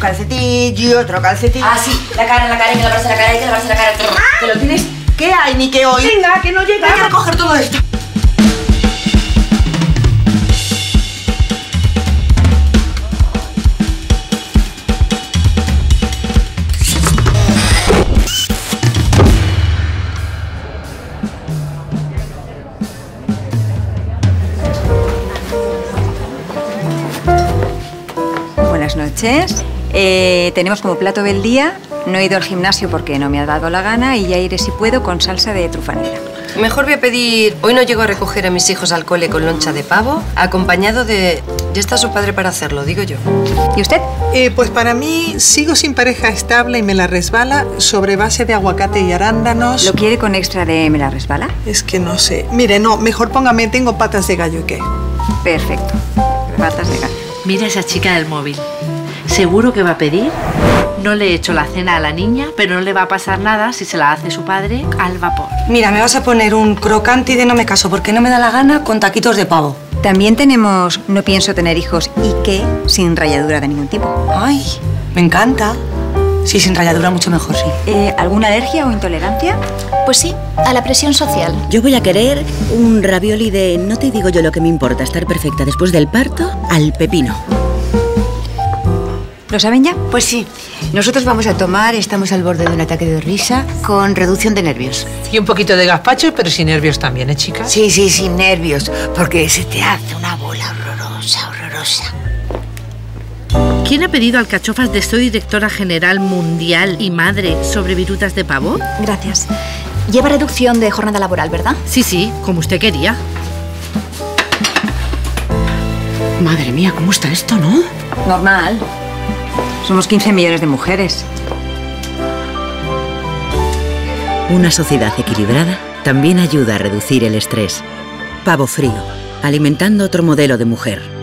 calcetín y otro calcetín. Ah, sí, la cara, la cara, que lavarse la cara, que lavarse la cara. ¿Que lo tienes? ¿Qué hay, ni que hoy? Venga, que no llega. Hay que recoger todo esto. Buenas noches. Eh, tenemos como plato del día, no he ido al gimnasio porque no me ha dado la gana y ya iré si puedo con salsa de trufa negra. Mejor voy a pedir... Hoy no llego a recoger a mis hijos al cole con loncha de pavo, acompañado de... Ya está su padre para hacerlo, digo yo. ¿Y usted? Eh, pues para mí, sigo sin pareja estable y me la resbala sobre base de aguacate y arándanos. ¿Lo quiere con extra de me la resbala? Es que no sé. Mire, no, mejor póngame, tengo patas de gallo y qué. Perfecto. Patas de gallo. Mira esa chica del móvil. Seguro que va a pedir. No le he hecho la cena a la niña, pero no le va a pasar nada si se la hace su padre al vapor. Mira, me vas a poner un crocante y de no me caso porque no me da la gana con taquitos de pavo. También tenemos no pienso tener hijos y que sin ralladura de ningún tipo. Ay, me encanta. Sí, sin ralladura mucho mejor, sí. Eh, ¿Alguna alergia o intolerancia? Pues sí, a la presión social. Yo voy a querer un ravioli de no te digo yo lo que me importa estar perfecta después del parto al pepino. ¿Lo saben ya? Pues sí. Nosotros vamos a tomar, estamos al borde de un ataque de risa con reducción de nervios. Y un poquito de gazpacho, pero sin nervios también, ¿eh, chicas? Sí, sí, sin nervios, porque se te hace una bola horrorosa, horrorosa. ¿Quién ha pedido alcachofas de soy directora general mundial y madre sobre virutas de pavo? Gracias. Lleva reducción de jornada laboral, ¿verdad? Sí, sí, como usted quería. Madre mía, ¿cómo está esto, no? Normal. Somos 15 millones de mujeres. Una sociedad equilibrada también ayuda a reducir el estrés. Pavo frío, alimentando otro modelo de mujer.